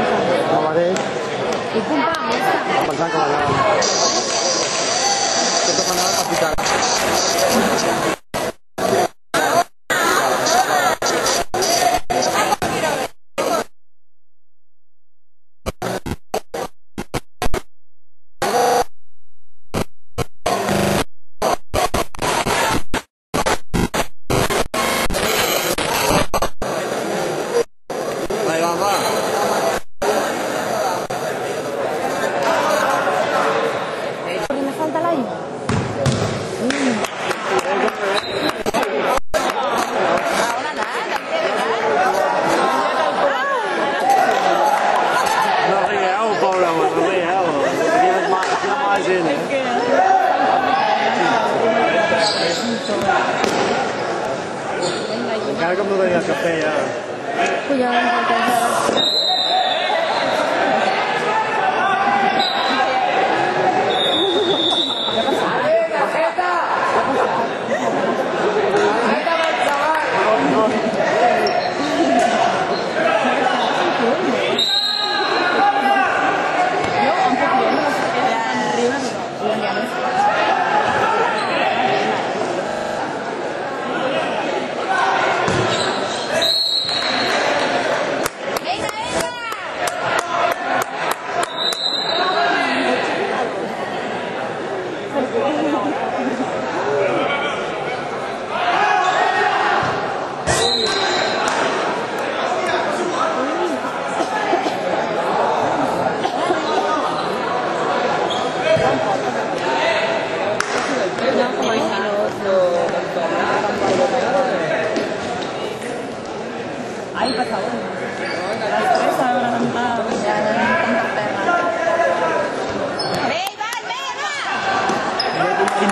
El mateix, I pum pam, ja està. pensant que guanyàvem. Tot demanava capital. Ahí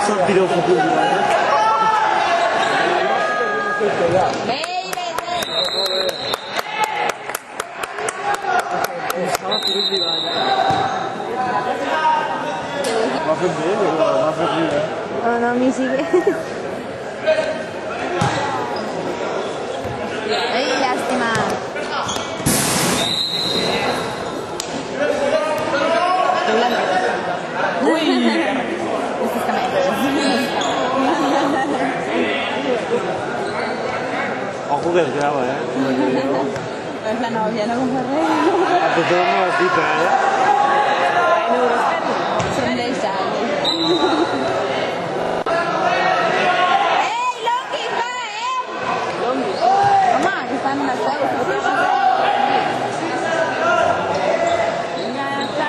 some video for you. Ma fa bene, ma fa bene. No, no, mi si Ojo que es grava, eh? Es la novia, no com res. A tothom no l'has dit, eh? Ai, no ho respecto. Son de sal. ¡Ey, Loki, va, eh! Home, que estan les veus. Ja està.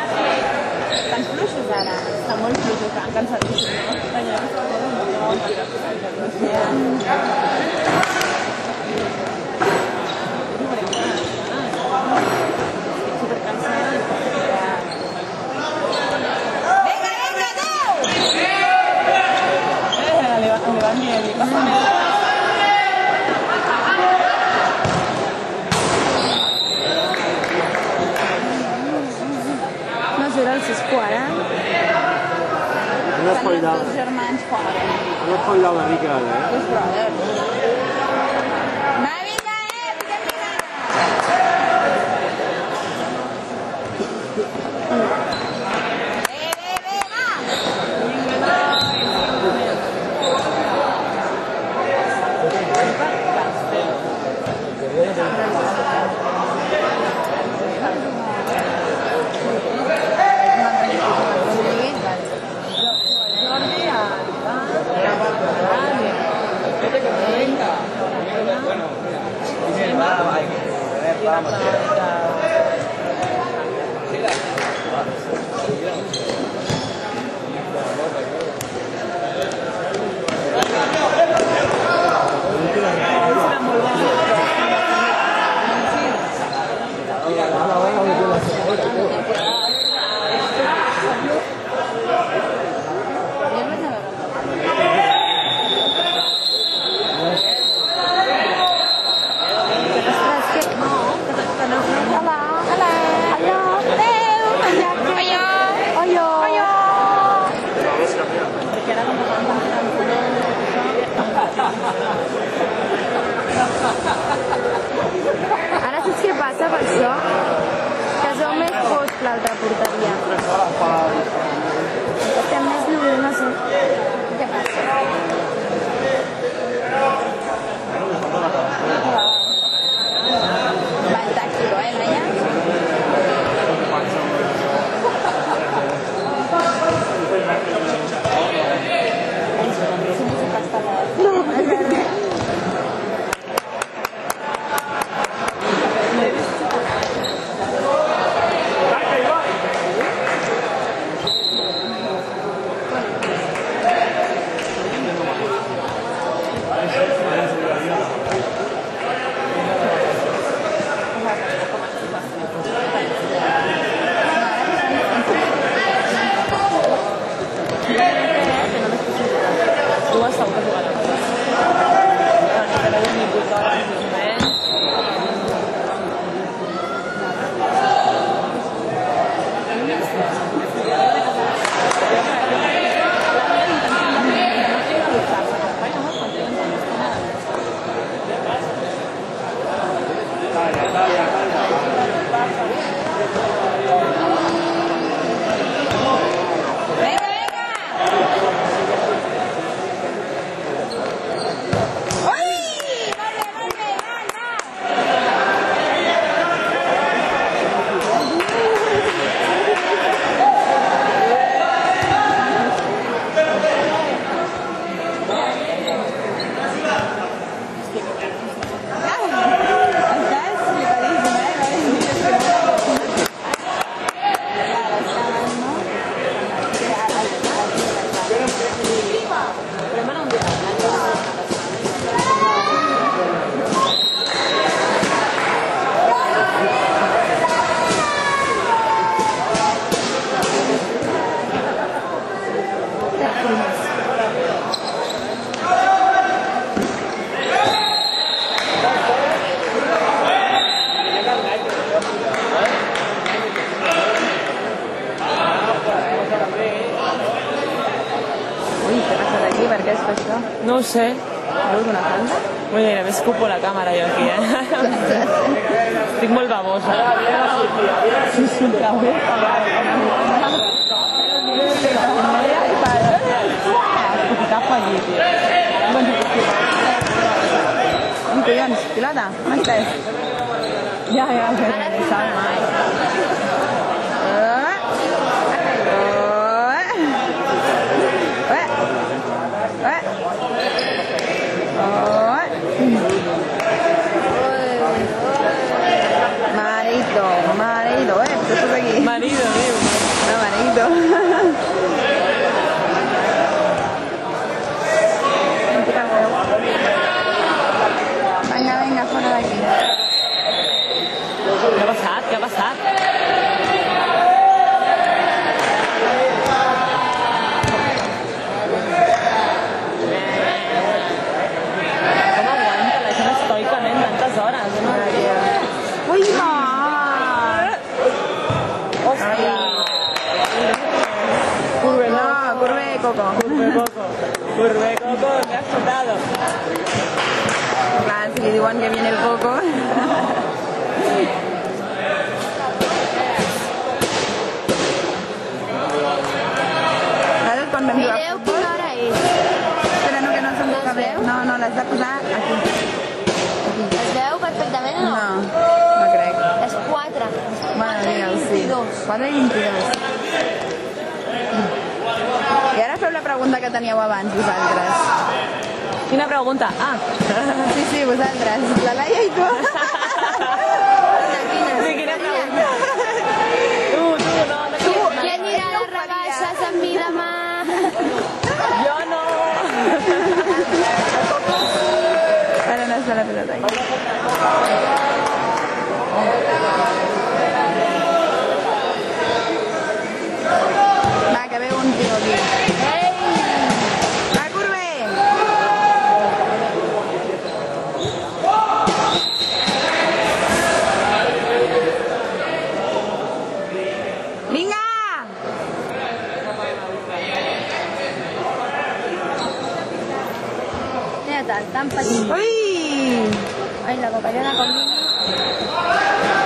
Estan fluixos ara. Està molt fluixos, estan cansadíssims. Allà, ¡Venga, venga, tú! Eh, li No ara? Hem Estan els germans fora. Hem d'espavilar una mica, eh? Els brothers. No ho sé. Veus una falda? Vull dir, m'escupo la càmera jo aquí, eh? Estic molt babosa. Cap allí, tio. Collons, pilota, on estàs? Ja, ja, ja. Ara ja, sí, sabe mai. Marito, estás aquí? Marido, diu. No, marito. Venga, venga, fuera de aquí. Què ha passat? Què ha passat? Com aguanta la gent estoicament tantes hores? No? Uy, ma! Hòstia! No, curve de coco. Curve coco. Curve coco, me has soltado. Clar, si li diuen que viene el coco. Saps quan vam jugar a futbol? hora és. Espera, no, que no toca bé. veu? No, no, l'has de posar aquí. Es veu perfectament o no? No, no crec. És 4. Bueno, digue'l, sí. 22. 4 i 22. I ara feu la pregunta que teníeu abans, vosaltres. Quina pregunta? Ah! Sí, sí, vosaltres. La Laia i tu. Sí, quina pregunta? Tu, tu, no, Tu, qui anirà a les rebaixes amb mi demà? Jo no! Ara no està la pilota. Va, que ve un tio aquí. al tan ¡Ay! La cocaína con mini!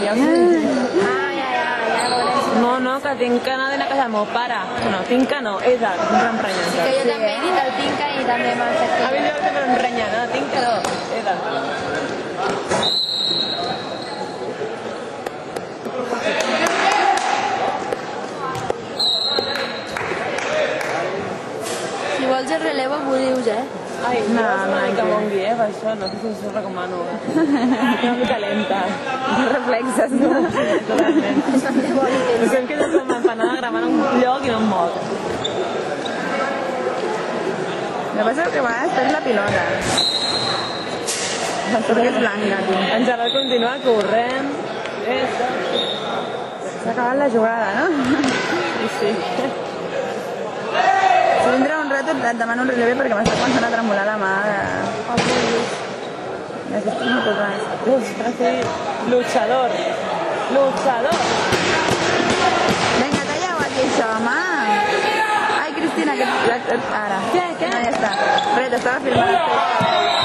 Que ja, ja, ja veurem. No, no, que tinc que anar a dinar a casa del meu pare. No, tinc que no, és el, sempre em renyen. Que jo també he dit el Tinca i també m'ha fet A mi jo sempre em renyen, no, tinc que no, és el. Si vols el relevo, m'ho dius, eh? Ai, No, no, no, no. mongui, eh, per això, no si us ho recomano. Una mica lenta. Reflexes, no? Totalment. Em que és com empanada gravant un lloc i no em moc. Me passa que a vegades perds la pilota. Perquè és blanca, tu. En Gerard continua corrent. S'ha acabat la jugada, no? Sí, sí. Si vindrà un rato et demano un relevé perquè m'està començant a tremolar la mà de... D'aquestes motocars. Ostres, sí. Luchador. Luchador. Vinga, talla-ho aquí, això, home. Ai, Cristina, que... La... Ara. Què, què? No, ja està. Res,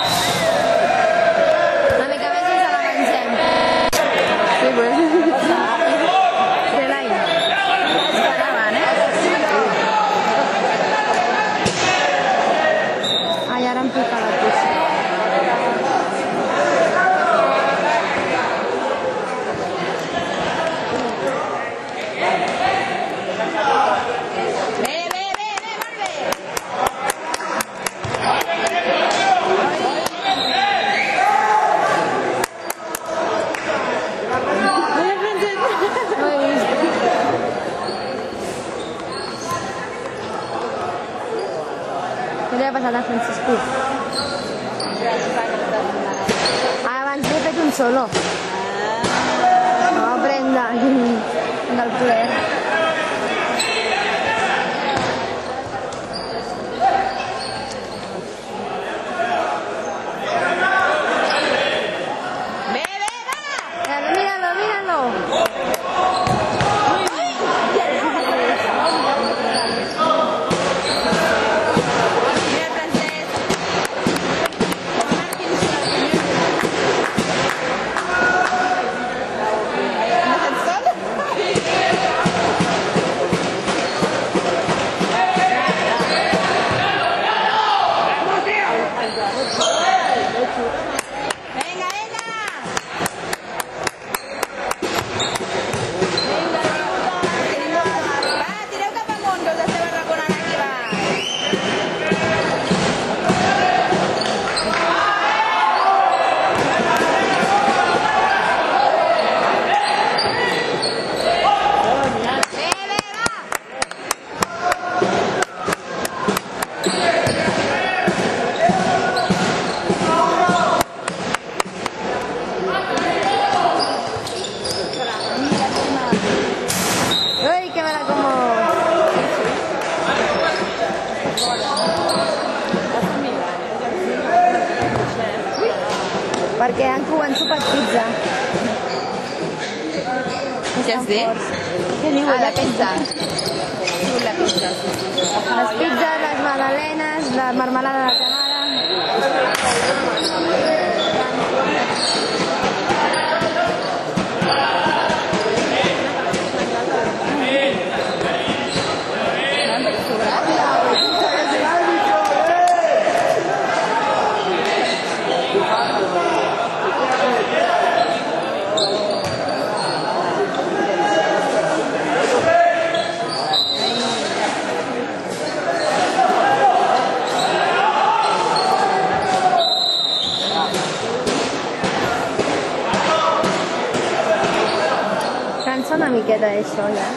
sola.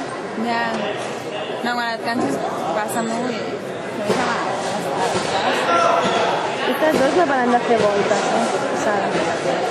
Ja. No, quan et canses passa molt i comença mal. Aquestes dues no paren de fer voltes, eh? Sara.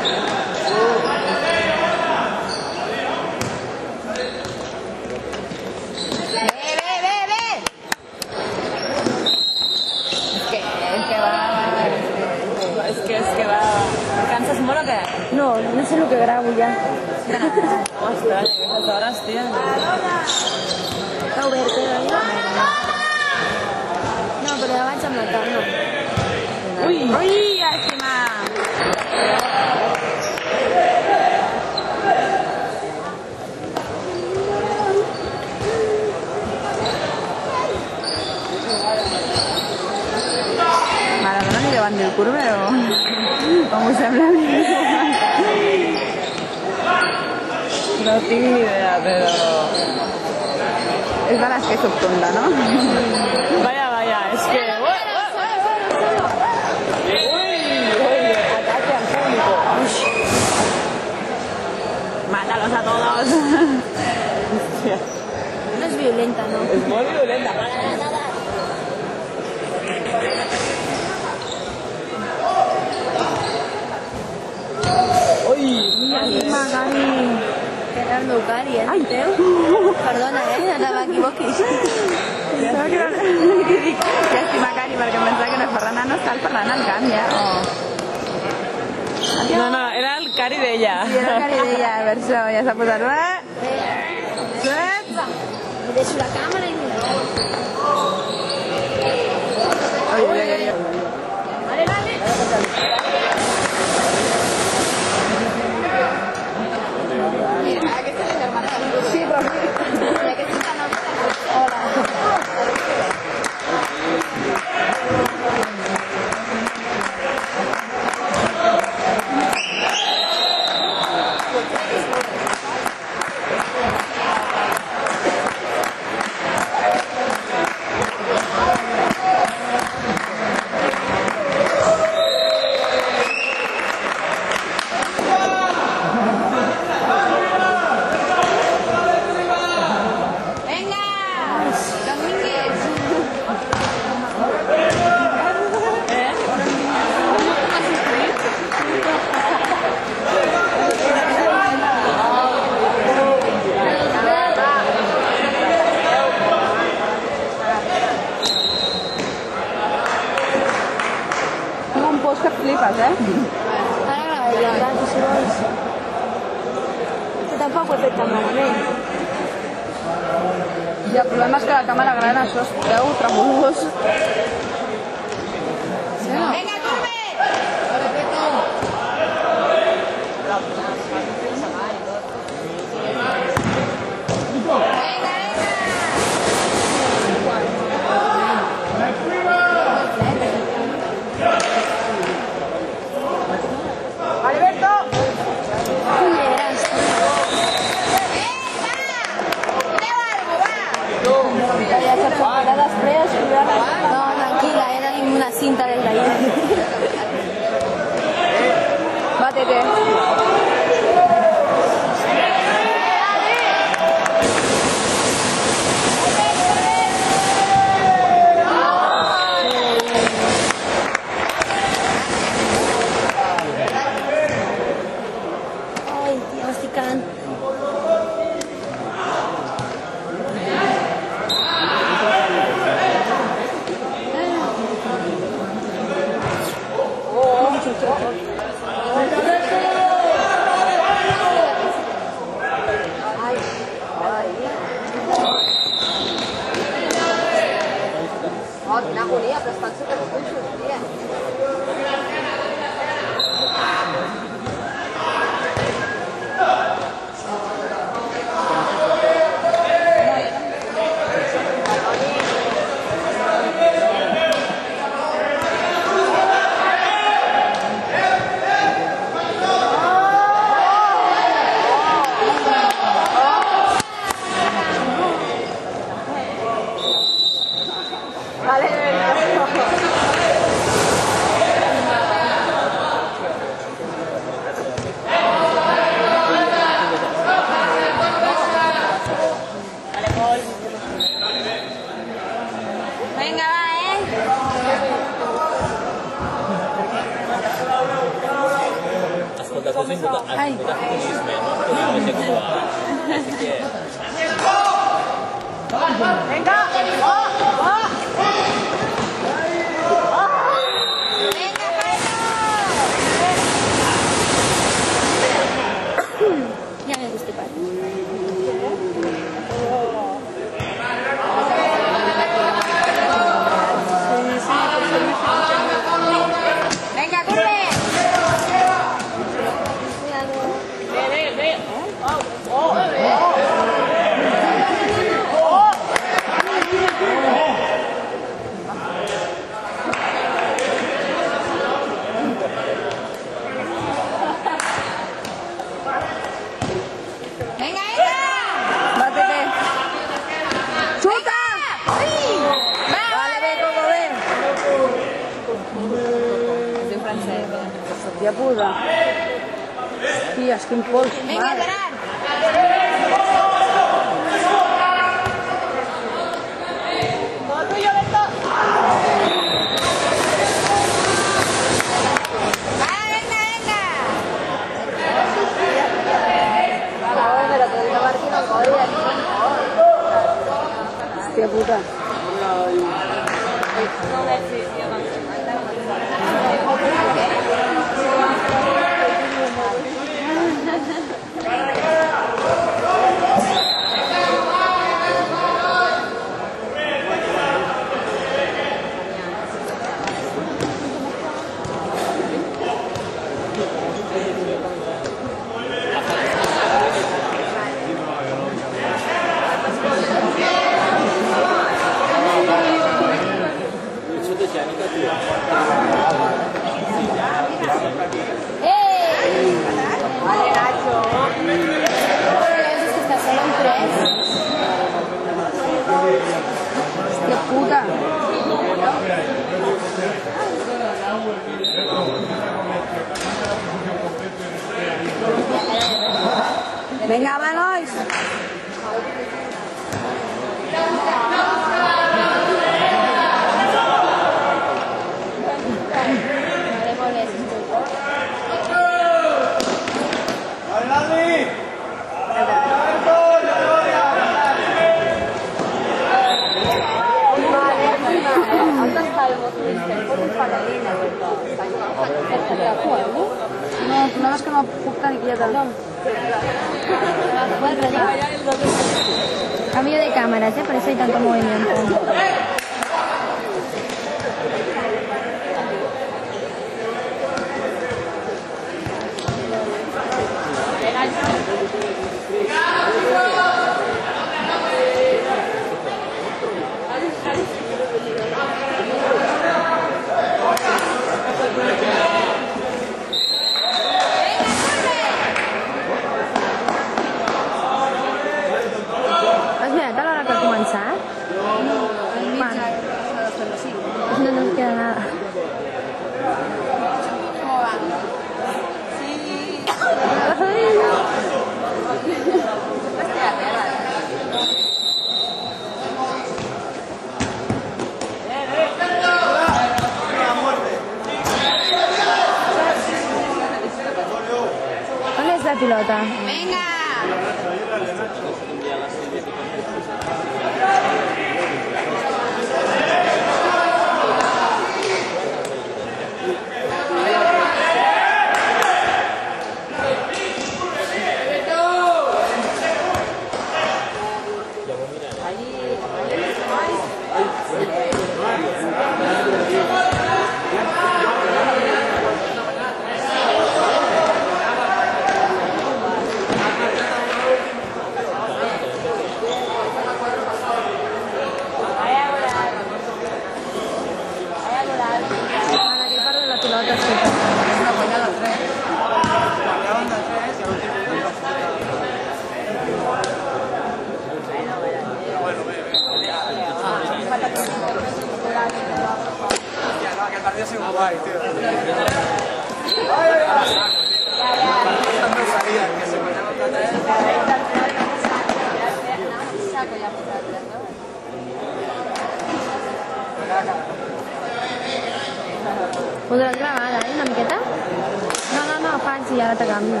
No, Fancy, ara te canvio.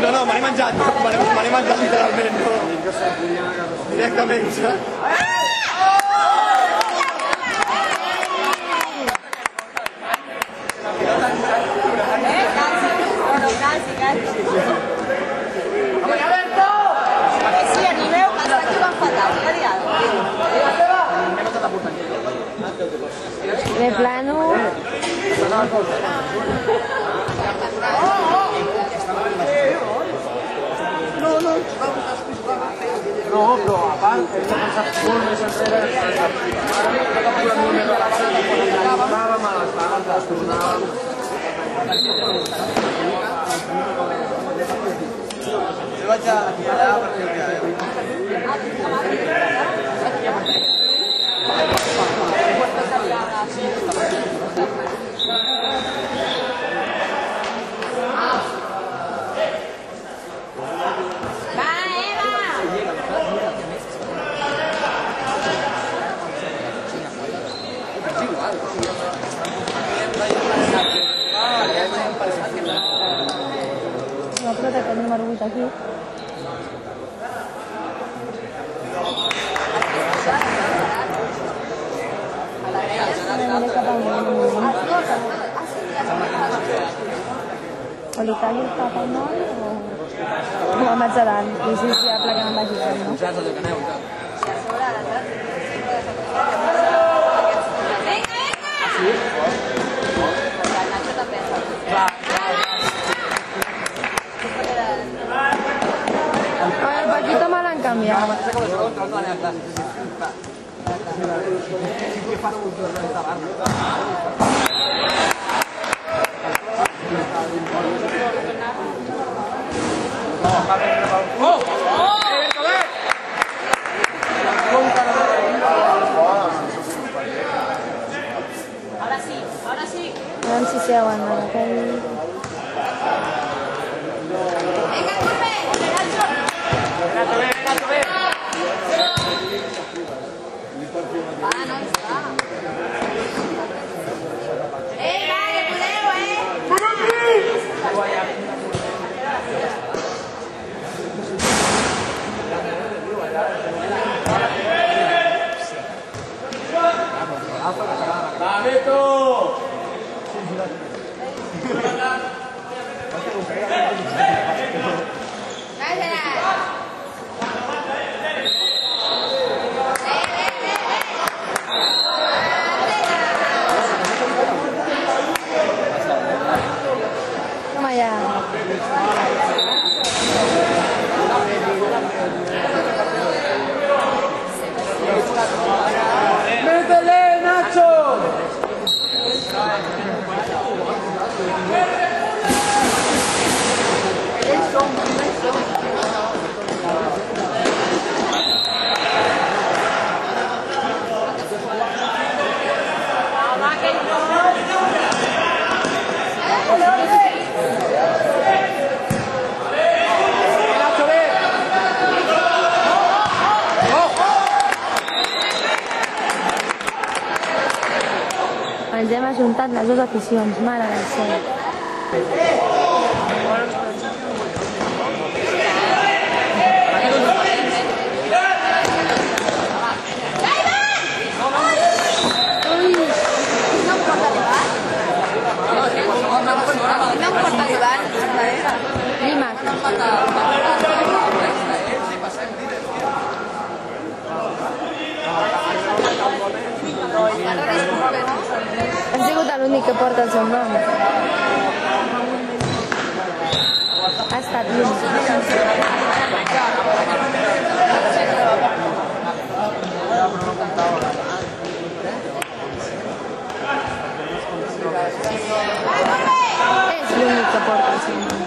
No, no, me l'he menjat, me l'he menjat literalment, no. Directament, saps? No, però a part, hem de pensar molt més enrere. Ara capturant només la base, anàvem a les bandes, tornàvem... Jo vaig aquí allà perquè... No, però 8 aquí. O li talli el cap al noi o... O me'n sedant. I si és viable que me'n vagi tant, no? cambiar. Oh! oh! Ahora sí, ahora sí. Se. Ajuntat les dues aficions, mare del cel. Llimac. Hem sigut l'únic que porta el seu nom. Ha estat l'únic. És l'únic que porta el seu nom.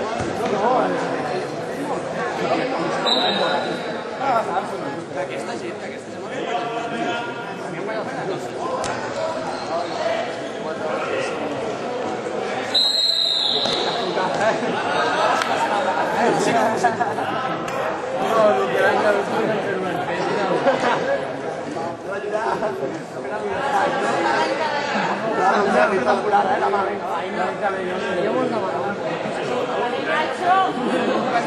Però falta, falta estar convençut de que he arribat a la però ara falta i has d'anar dins maleït. Ah, però més tingut oportunitat, i anava sol i sol fent, i pam, regate, pam,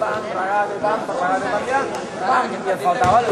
Πάμε, πάμε, πάμε, πάμε, πάμε, πάμε,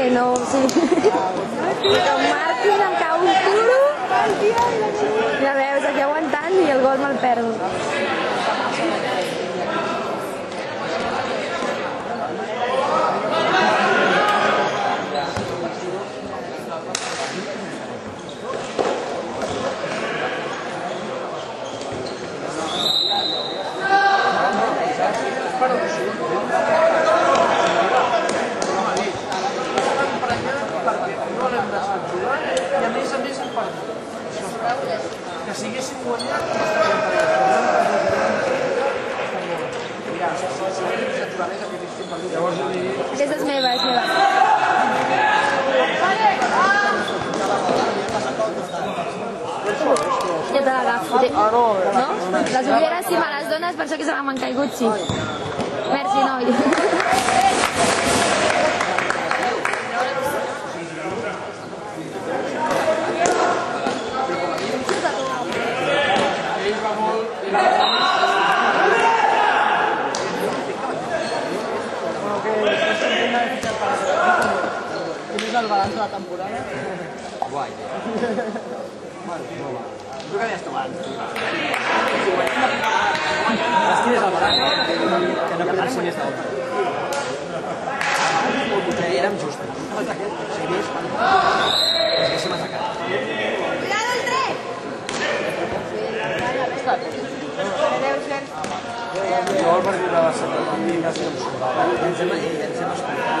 que no... Sí. que el Martín em cau un culo. Ja veus, aquí aguantant i el gol me'l perdo. que si haguéssim guanyat, Aquesta és meva, és meva. Jo te l'agafo. No? Les ulleres sí me les dones, per això que se m'han caigut, sí. Merci, noi. Balanç de la temporada? Guai. Tu què havies trobat? És el balanç? Que no podem ser més d'altre. Érem justos. Aquests, si hagués, ens haguéssim atacat. Jo el partit de la setmana quasi em hem, ens hem escoltat.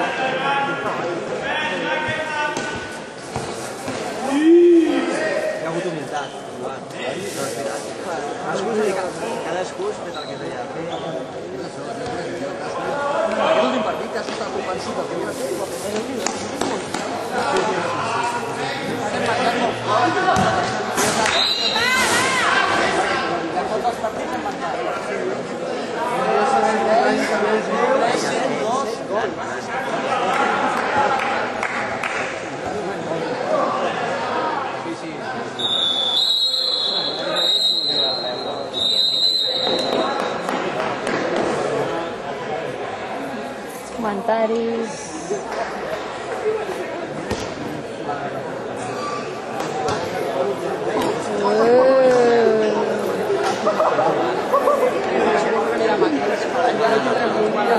Hi ha hagut humilitat, Joan. No és veritat. Cadascú dedicat, cadascú s'ha fet el que deia fer. Aquest últim partit has estat convençut del que havia de fer. Lo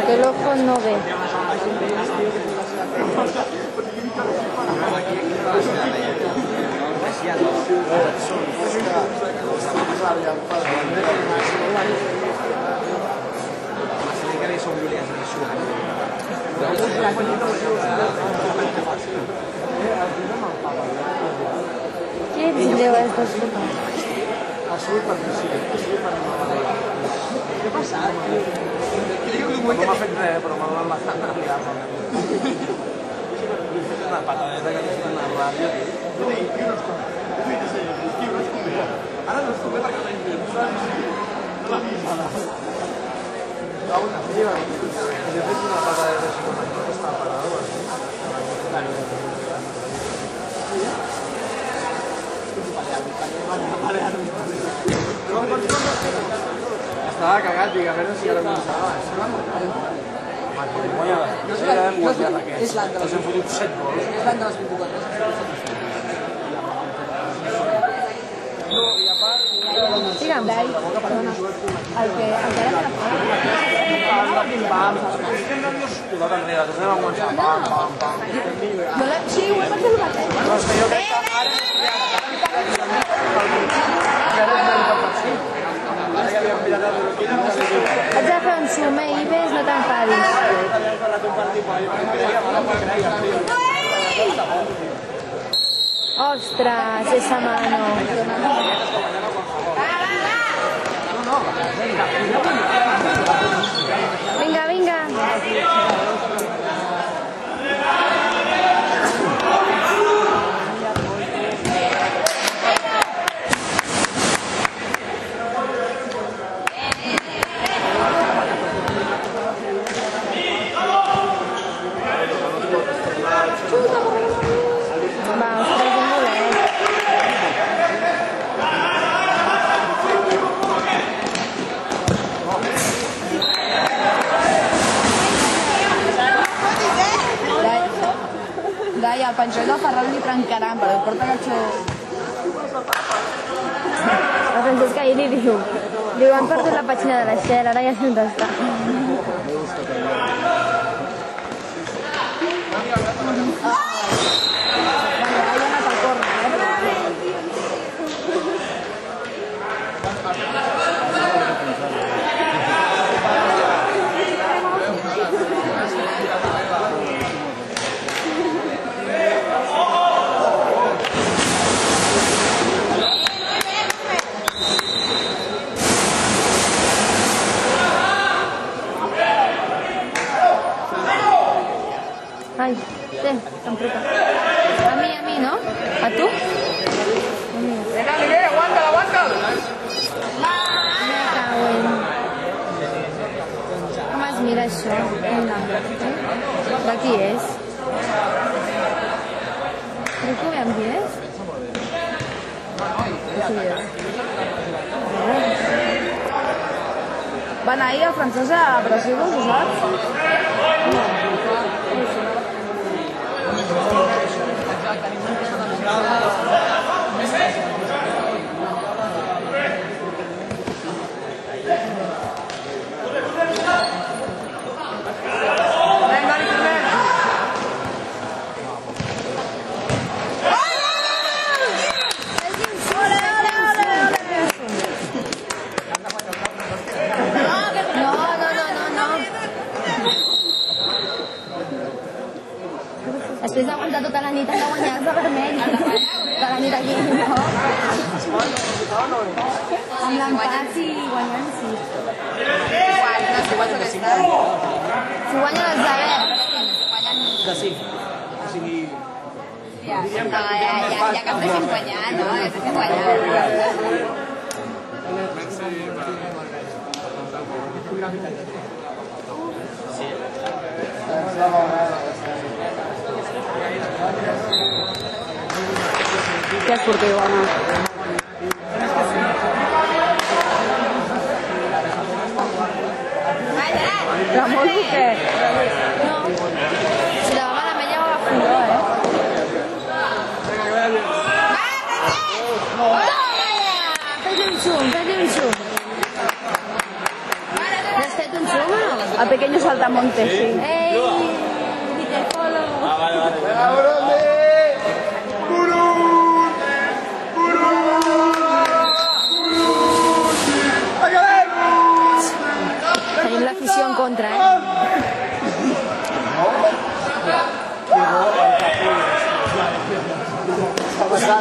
que el ojo no ve. De. Què deu estar escoltant? Ha sigut per sí, ha sigut per Què ha passat? No m'ha fet res, però m'ha donat bastant a mirar-me. Una patadeta que tinc a la ràdio. Ara no es convé perquè no Sí, va. Jo he fet una patadeta així com això que està parada. Estava cagat, dic, a veure si ara començava. Matrimonio, no sé de mundial aquest. és l'any de les- Els hem fotut 7 gols. És l'any de les 24 Digue'm. Perdona, el que, el que ara me la Pam, estem nerviós, pilota enrere, tornem a començar, pam, pam, pam. No. Sí, ho he pensat el mateix. No, és que jo crec que ara... Que que el. Haig de fer un zoom, eh, Ives, no t'enfadis. Ostres, esa mano. Vinga, vinga. Va, ostres, ben voler. Panxó del Ferran li trencaran, però porta catxó... El Francesc ahir li diu, diu, han perdut la pàgina de la Xer, ara ja sé on està. Ai, tan t'empreta. A mi, a mi, no? A tu? A mi. Renali, bé, aguanta'l, aguanta'l! Com es mira això? Vinga. De qui és? De qui veiem qui és? De qui és? Va anar a Brasil, ho saps? Han de guanyar de vermell. Tota la nit aquí, no? Amb l'empat i guanyant, sí. Igual, no sé, igual són estats. Si guanyen els de verd. De sí. O sigui, Ja, no, ja, ja, ja que deixem guanyar, no? Ja deixem guanyar. Que esportiu, home. Ramon, o què? No. Si la va malament ja va a furó, eh? Fes un zoom, fes un zoom. Has fet un zoom o no? A pequeño saltamontes, sí. Ei, ni te follow. Ah, vale, vale. Tenim l'afició en contra, eh?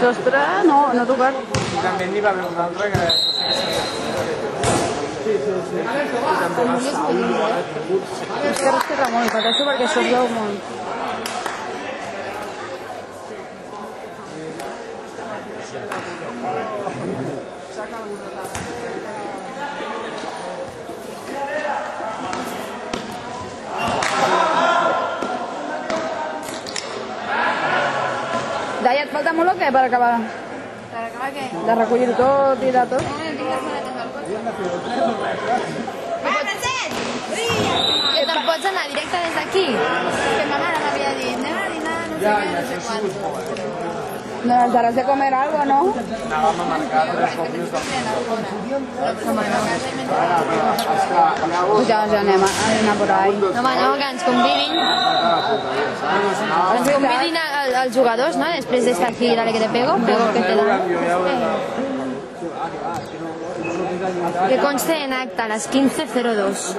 Sostre, no, no ha tocat. I també n'hi va haver un altre que... És que rasca Ramon, i pateixo perquè això es veu molt. Daia, et falta molt o què per acabar? Per acabar què? De recollir tot i de tot? Va! Brilla! Que te'n pots anar directe des d'aquí? Que ma mare m'havia dit, anem a dinar, no sé què, no sé quant. No, ens haràs de comer algo, no? Anàvem a marcar tres còpies del... Ja, ja anem a, anar por ahí. No, home, no, que ens convidin. Ens convidin als jugadors, no? Després d'estar aquí, dale que te pego, pego que te da. Que conste en acta a las 15.02.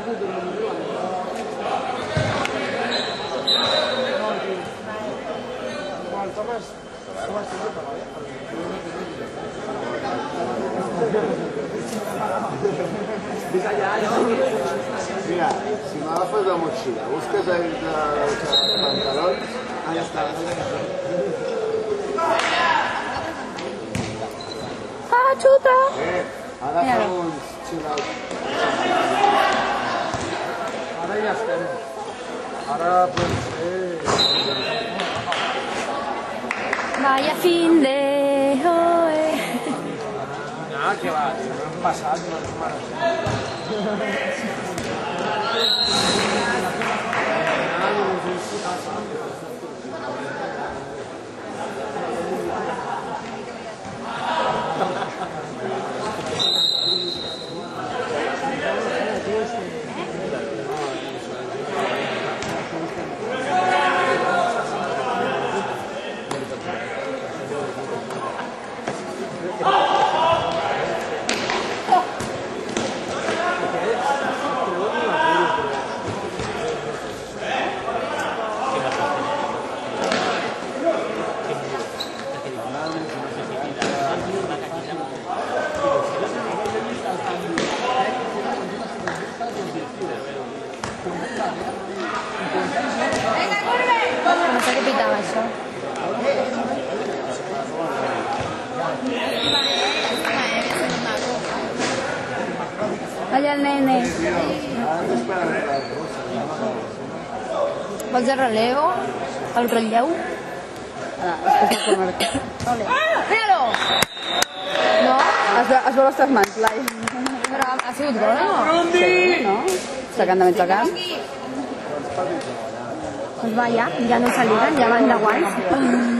Mira, si m'agafes la motxilla, busques el, el, el pantalón, allà està. Ah, xuta! Eh, agafa uns chill-out. Ara ja estem. Ara pot ser... praia, fim de hoy. Ah, que va, passado, mano. De relevo? El relleu? El corner. Mira-lo! No? Es, ve, es veu les teves mans, Lai. Però ha sigut gol o no? No? Sacant de mig camp. Doncs va, ja, ja no salien, ja van de guants.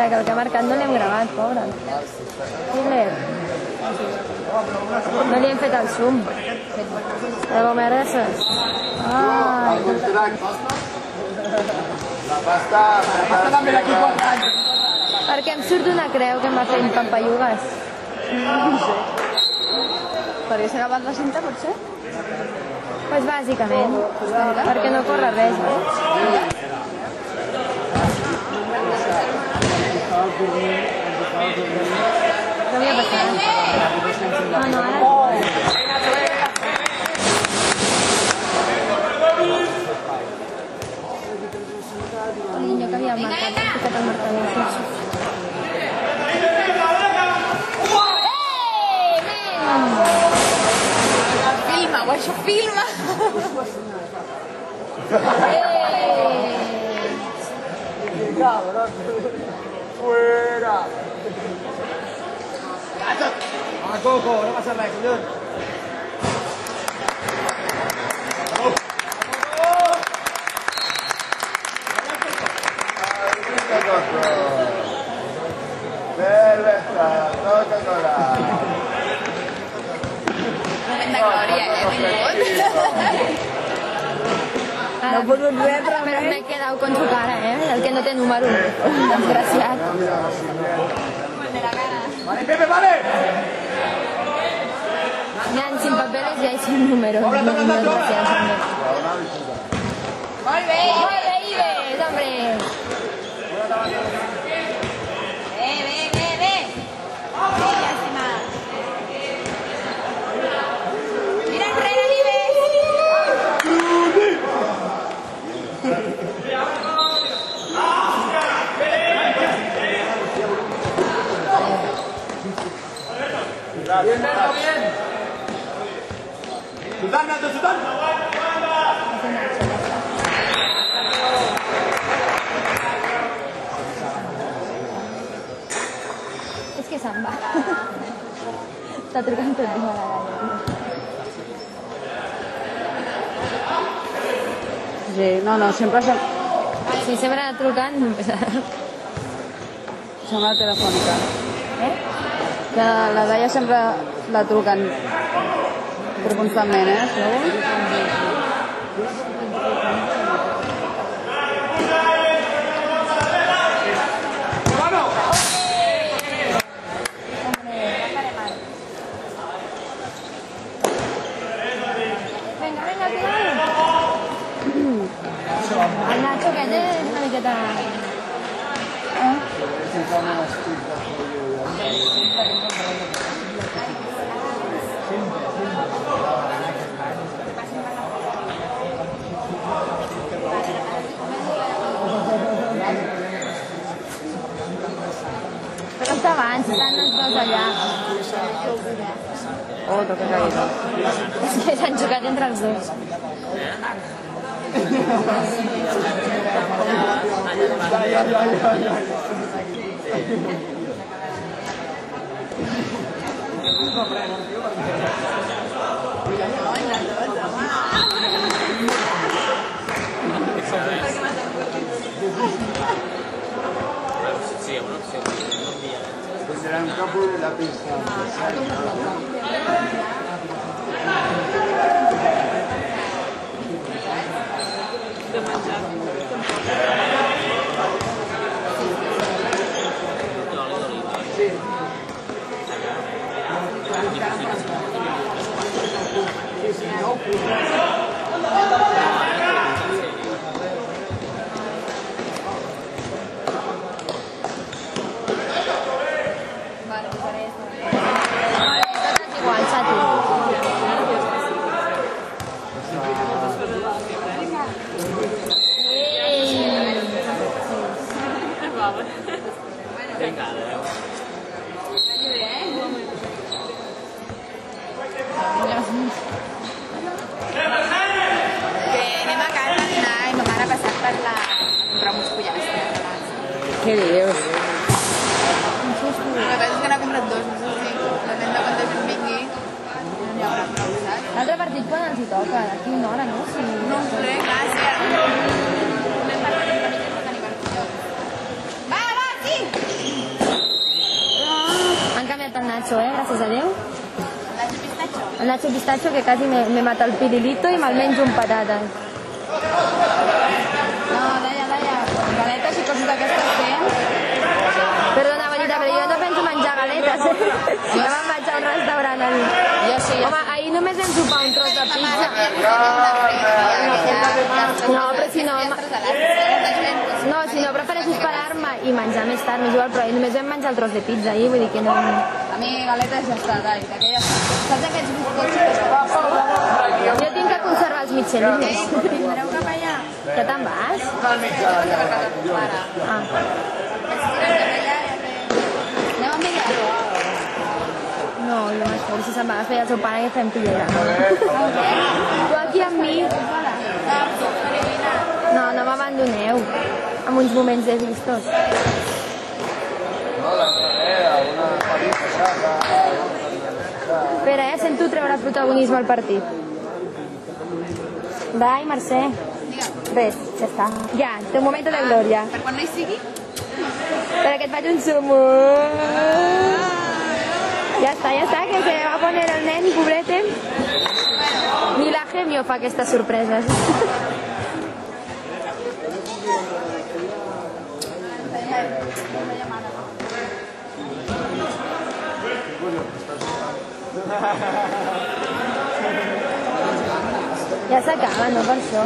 Ja, que el que ha marcat no l'hem gravat, pobre. Hitler. No li hem fet el zoom. Mereces. Ai. El contracte. La pasta... La pasta també l'equip Perquè em surt una creu que em va fent pampallugues. Perquè s'ha acabat la cinta, potser? Pues bàsicament, perquè no corre res, eh? No havia passat. No, no, ara... El niño que havia marcat, ha ficat el marcador. Sí, sí. Ei, nen! Filma, guaixo, filma. Ei! Fuera! Ah, Coco, no passa res, collons. Bella sta, toca ancora. Moment de glòria, eh? No he pogut quedat con cara, eh? El que no té número. Desgraciat. Vale, Pepe, vale! Nen, sin papeles y hay sin números. Desgraciat, hombre. Molt bé. ¡Muy Ives, hombre! Bé, bé, bé, bé. Bé, llàstima. Mira enrere, Vives. Bien, Berto, bien. Sultán, Nato, Sultán. És que se'n va. Està trucant tot dia a la galla. Sí, no, no, sempre sem Si sempre anar trucant, sembla telefònica. Eh? Que la Daia sempre la truquen per constantment, eh? Segur? El Nacho aquest és una miqueta... Però estan els dos allà. Oh, toca caïda. És que s'han xocat entre els dos. Sí, è un'opzione. Prenderà un capo della pista. Tot és igual, xato. Què dius? El que passa és que n'ha comprat dos, no sé si depèn de quanta gent vingui, no n'hi haurà prou, saps? L'altre partit quan els hi toca? D'aquí una hora, no? Si... No ho sé, clar, sí, ara podem parlar una mica de tenir versió. Va, va, sí! Han canviat el Nacho, eh? Gràcies a Déu. Nacho Pistacho. El Nacho Pistacho que quasi me, me mata el pirilito i me'l menjo amb patates. No, Laia, Laia, galetes i coses d'aquestes fent. Perdona, Bonita, però jo no penso menjar galetes, eh? Jo me'n vaig a un restaurant. Al... Jo sí, jo Home, ahir només vam sopar un tros de pizza. No, però si no... No, si no, prefereixo esperar-me i menjar més tard, m'és igual, però ahir només vam menjar el tros de pizza ahir, vull dir que no... Mi galetes ja està, dai, d'aquelles... Saps aquests biscots que Jo tinc que conservar els mitjanitos. tindreu cap allà? Que te'n vas? Para. Ah. Anem amb ella? No, jo sé si se'n va a fer el seu pare i fem pillera. Tu aquí amb mi? No, no m'abandoneu en uns moments de vistos. Espera, eh? Sento treure protagonisme al partit. Vai, Mercè. Res, ja està. Ja, té un moment de glòria. Per quan no hi sigui? Espera que et faig un zoom. Ja està, ja està, que se va poner el nen, pobrete. Ni la Gemio fa aquestes sorpreses. Ja s'acaba, no per això?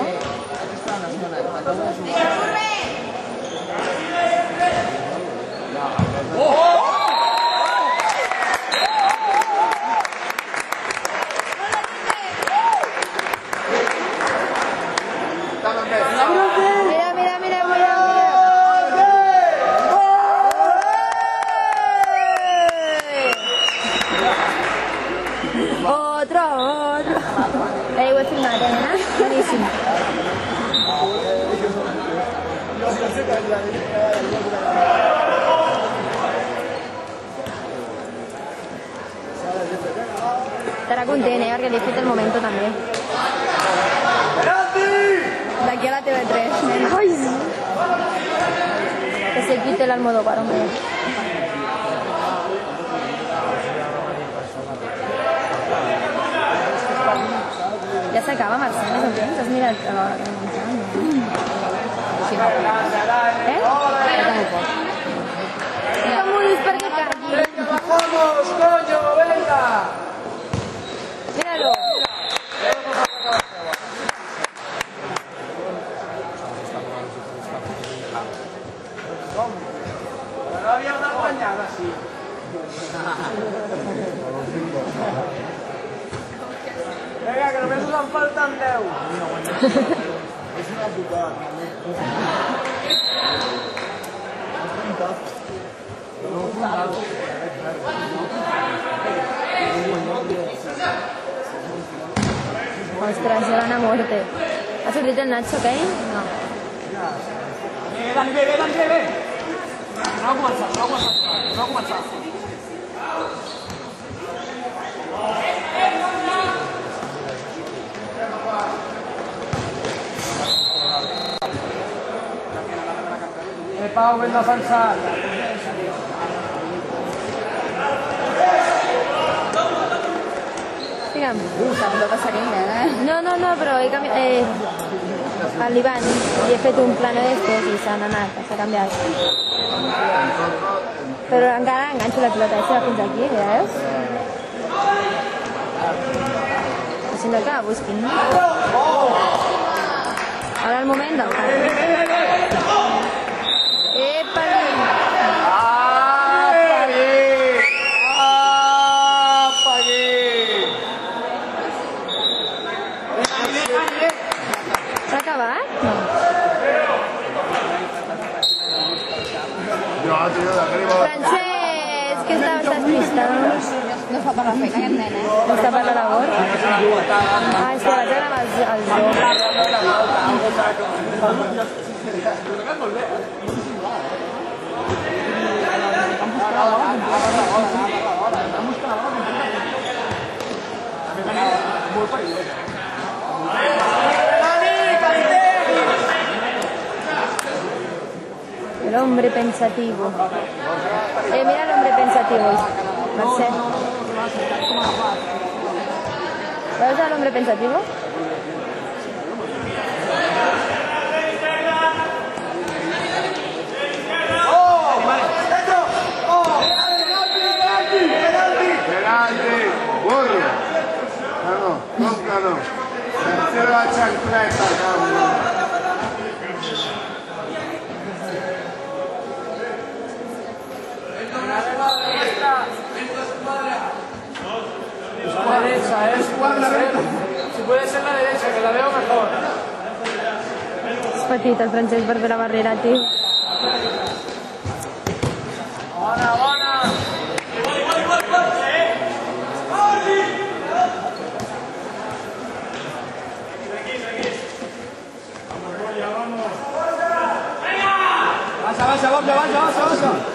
S'han anat, s'ha canviat. Però encara enganxo la pilota aquesta fins aquí, ja veus? O si no, que la busquin. Per la la labor? Ah, és que vaig. El hombre pensativo. Eh, mira el hombre pensativo. ¿Veus el hombre pensativo? Penalti, burro. No, no, toccano. Terzo la chancletta, cavolo. La derecha, ¿eh? Si puede, ser, si puede ser la derecha, que la veo mejor. És petit el Francesc per fer la barrera, tio. Bona, bona. Baixa, baixa, baixa, baixa, baixa,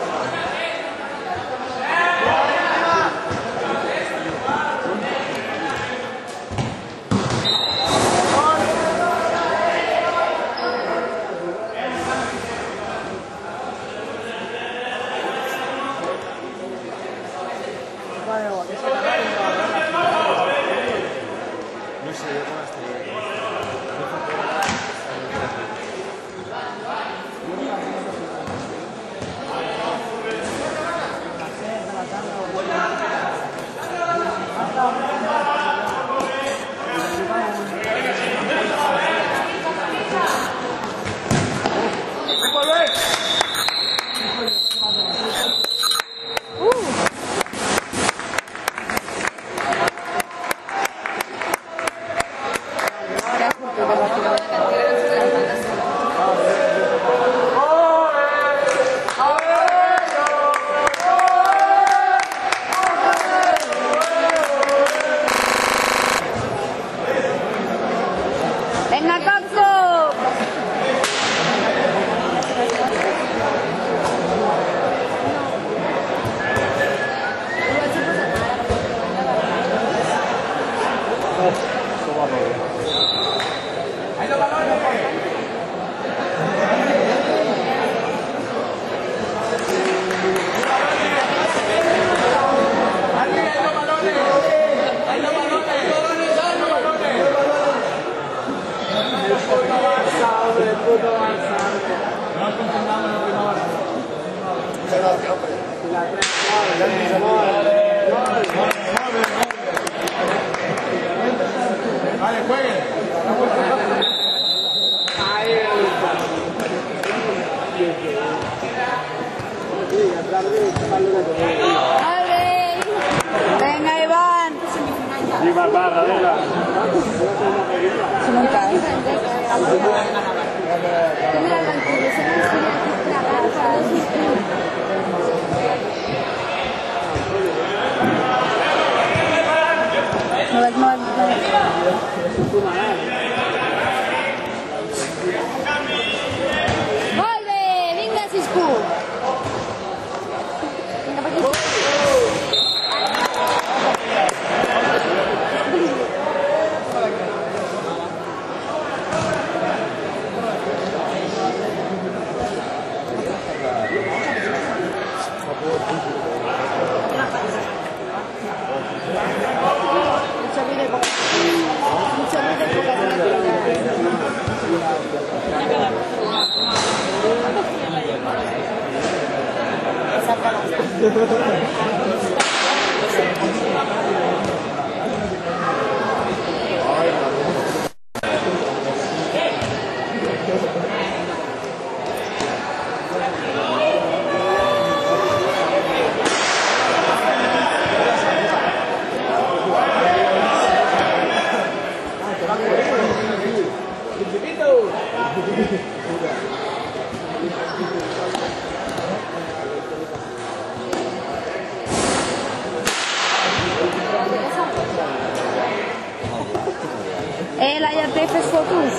Eh, Laia, té fes fotos?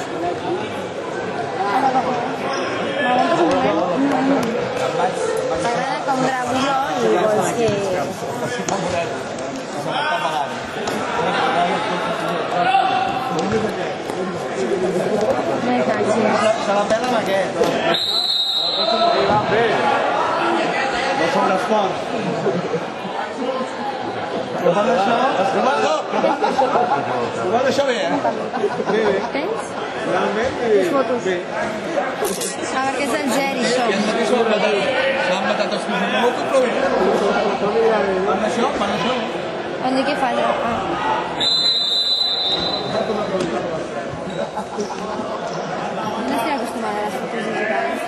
M'aguantes un moment? T'agrada com gravo jo i vols que... Me cagis. Se la pela amb aquest. No som l'esport. Però Ho van deixar bé, eh? Bé, bé. Tens? Realment, bé. Les fotos. Bé. Perquè és el Geri, això. S'han matat els fills de moto, però bé. Fan això, fan això. Què fas? Ah. No estic acostumada a les fotos digitals.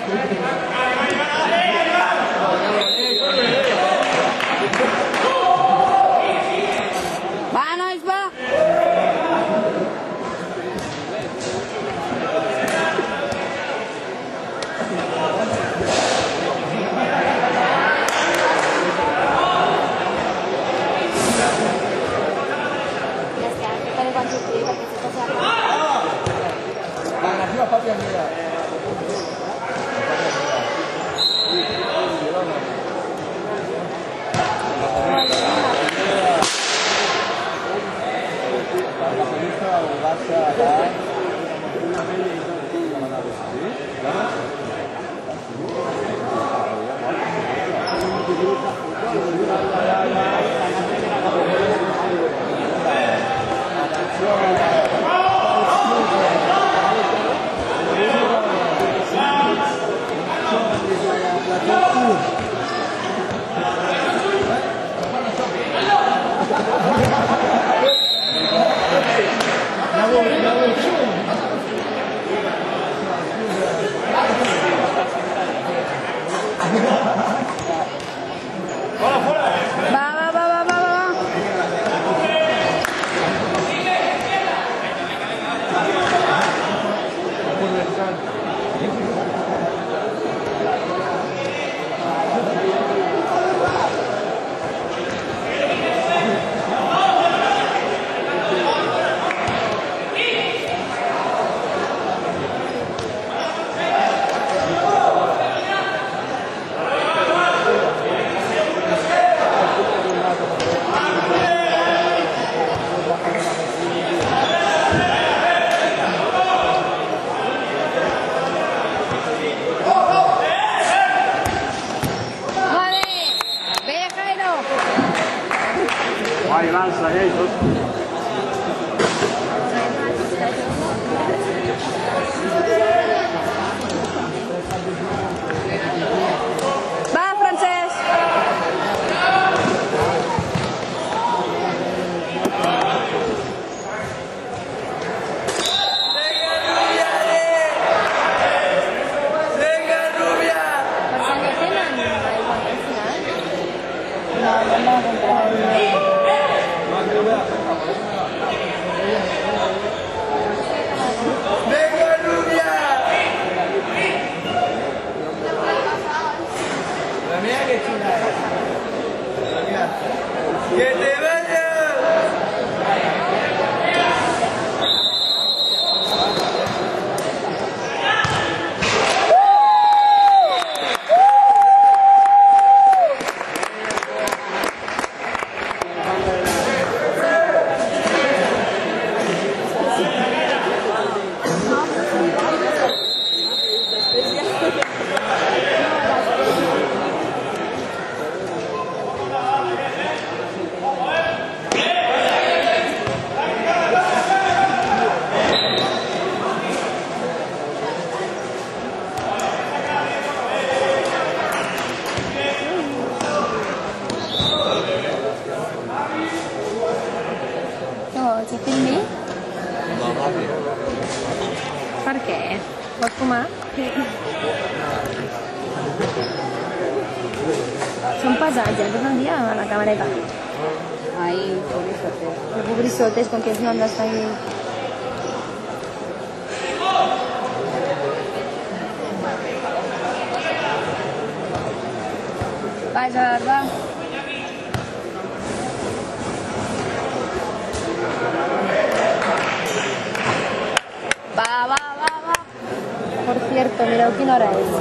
Por cierto, mireu quina hora és.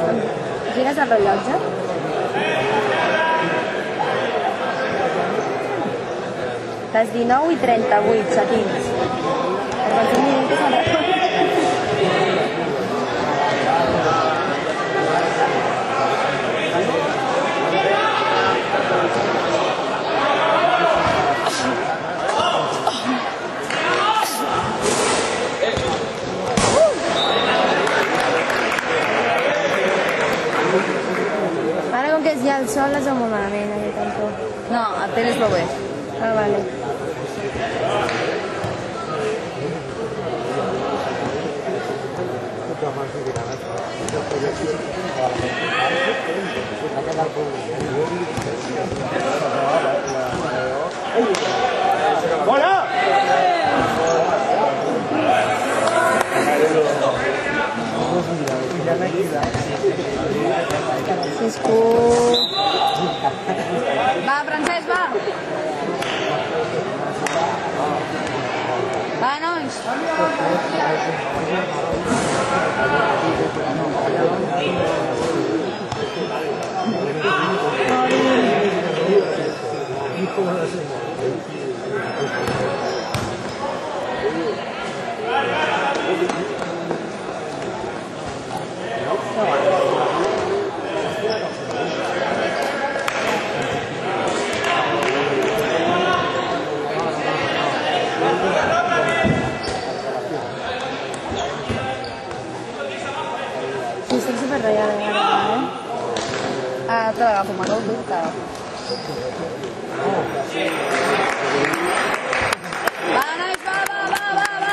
Gires el rellotge? Les 19 i 38, xatins. Per consumir que és ja el sol es veu molt malament aquest cantó. No, el tele es veu bé. Ah, vale. Cisco. Va, Francesc, va! Va, nois! Sí, estic superratllada ara, eh? Ah, te l'agafo, m'acabo tu, t'agafo. Va, nois, va, va, va, va, va!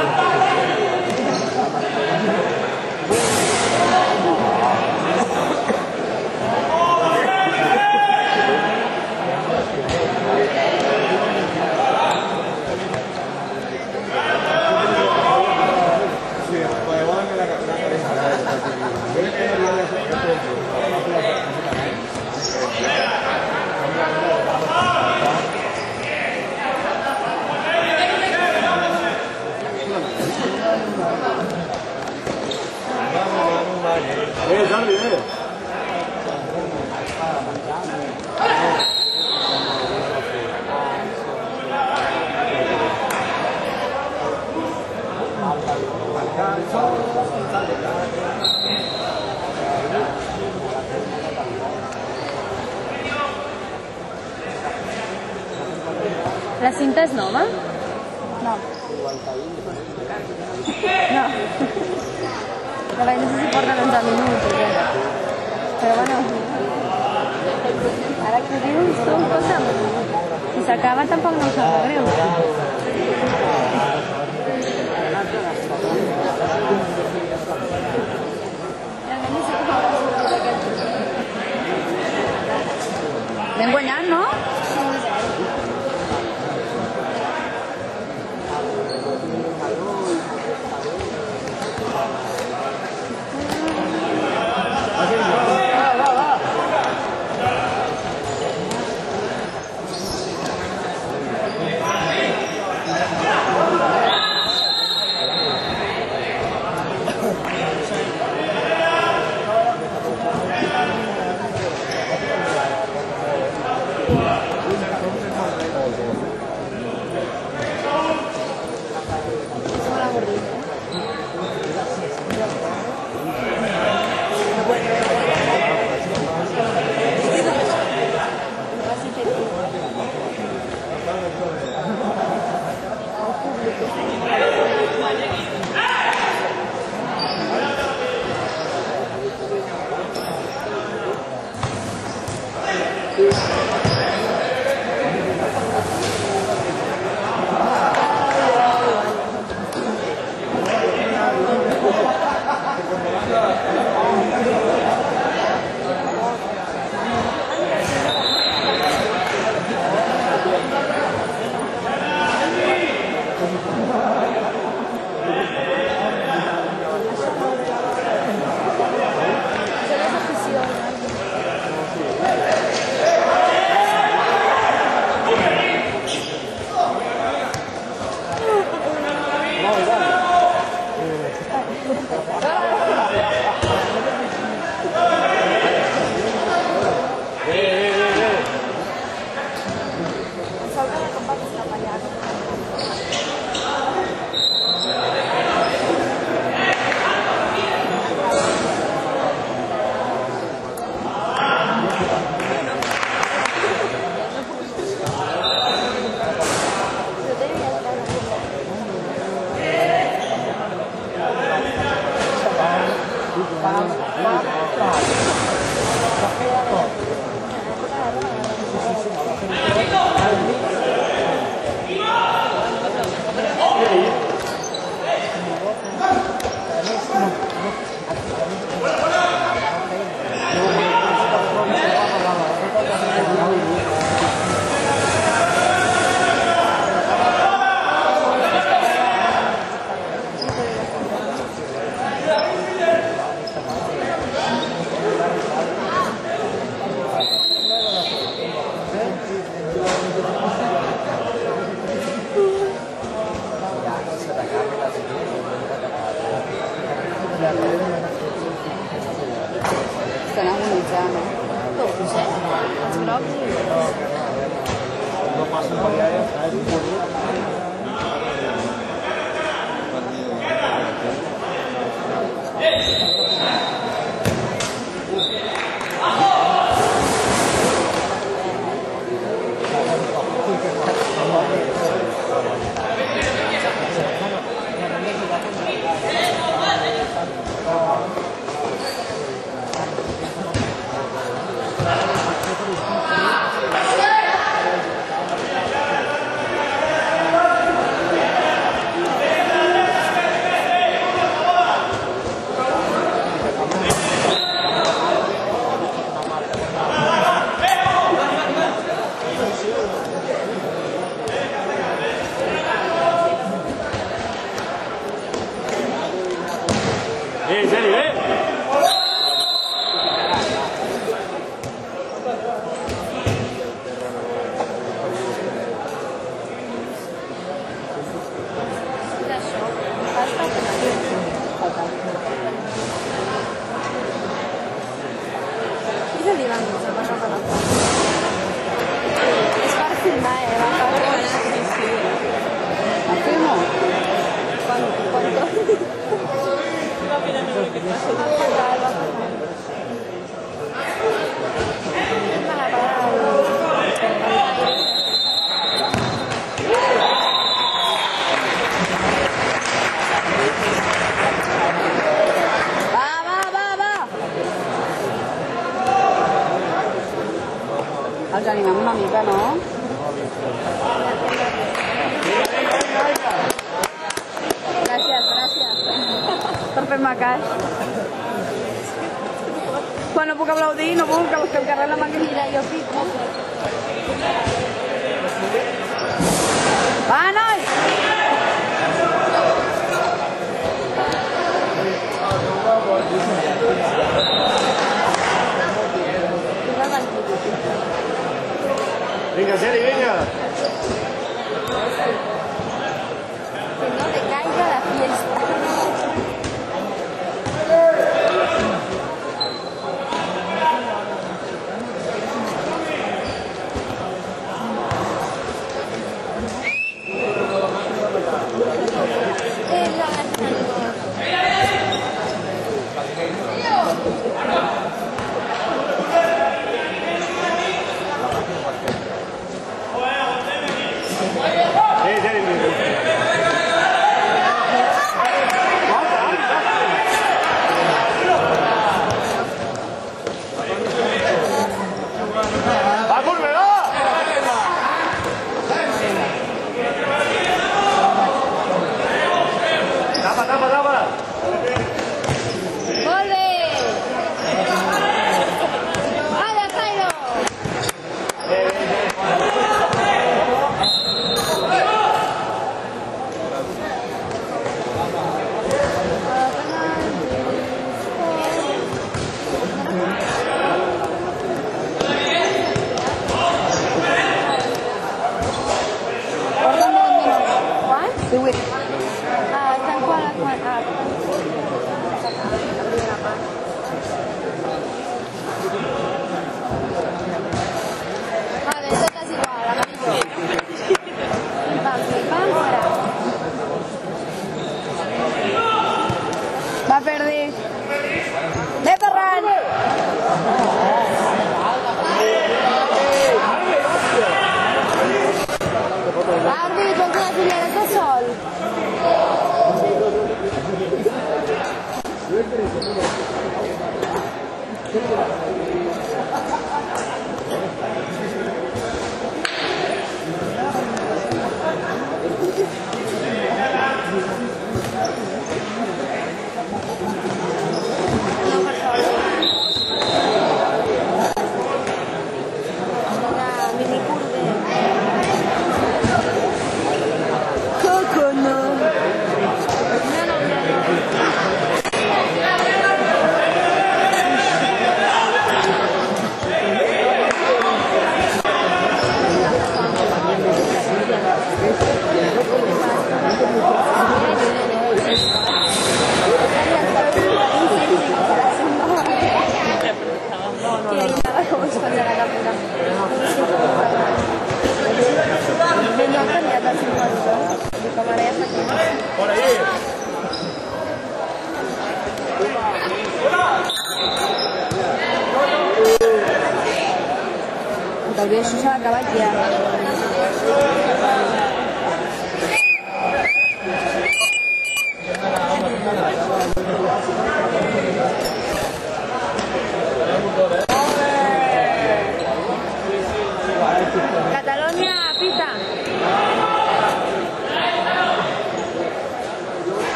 ありがとう。Eh, Jordi, eh. La cinta és nova? No. No. La vaig no sé si porten 11 minuts o què. Però bueno. Ara que ho dius, tu, posa'm. Si s'acaba tampoc no em sap de greu.